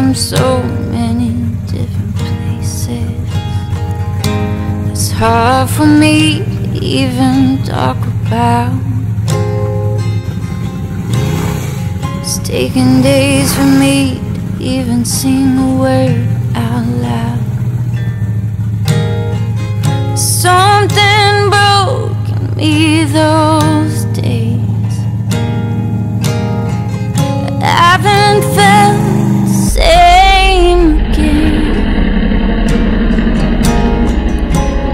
from so many different places. It's hard for me to even talk about. It's taken days for me to even sing a word out loud. Something broke in me those days. I haven't felt same again.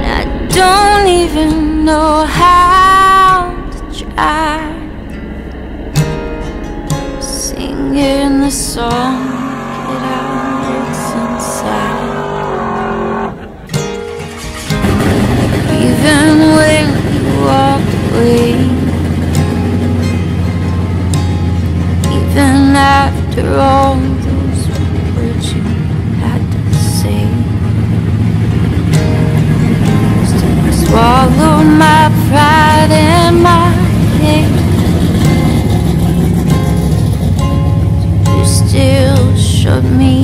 I don't even know how to try singing the song. Get out what's inside. Even when you walked away Even after all swallow my pride and my hate You still shut me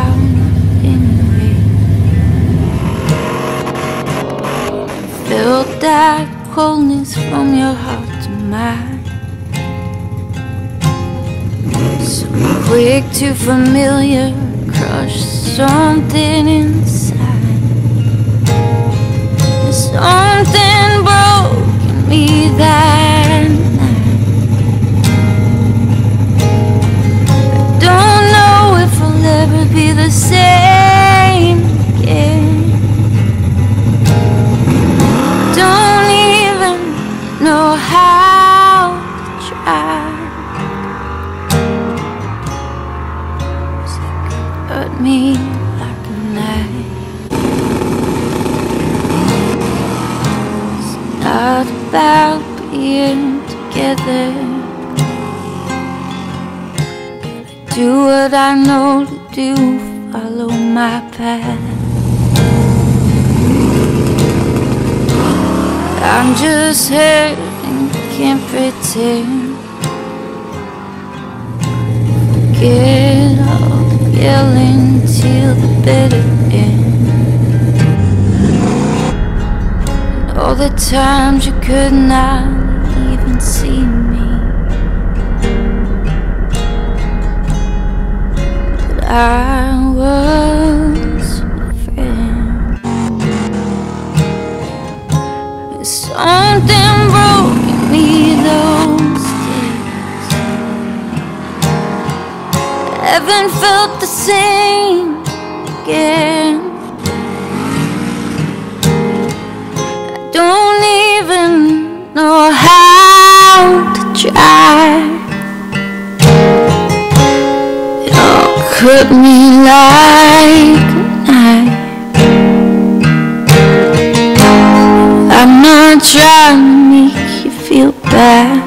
out in anyway Felt that coldness from your heart to mine. So quick to familiar, crush something inside. Something broke in me that do, follow my path. I'm just here and can't pretend. Get the yelling till the bitter end. And all the times you could not even see me. I was friend. Something broke in me those days. Haven't felt the same again. I don't even know how to try. Cut me like a knife. I'm not trying to make you feel bad.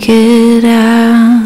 Get out.